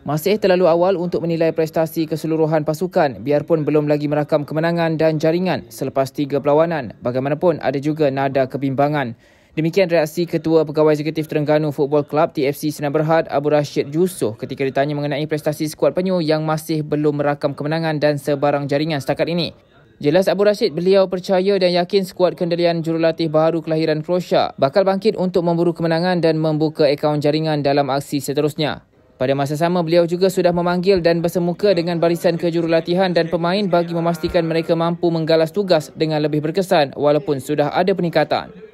Masih terlalu awal untuk menilai prestasi keseluruhan pasukan biarpun belum lagi merakam kemenangan dan jaringan selepas tiga perlawanan. Bagaimanapun ada juga nada kebimbangan. Demikian reaksi Ketua Pegawai Eksekutif Terengganu Football Club TFC Sinar Berhad Abu Rashid Yusof ketika ditanya mengenai prestasi skuad penyu yang masih belum merakam kemenangan dan sebarang jaringan setakat ini. Jelas Abu Rashid beliau percaya dan yakin skuad kendalian jurulatih baru kelahiran Croatia bakal bangkit untuk memburu kemenangan dan membuka akaun jaringan dalam aksi seterusnya. Pada masa sama, beliau juga sudah memanggil dan bersemuka dengan barisan kejurulatihan dan pemain bagi memastikan mereka mampu menggalas tugas dengan lebih berkesan walaupun sudah ada peningkatan.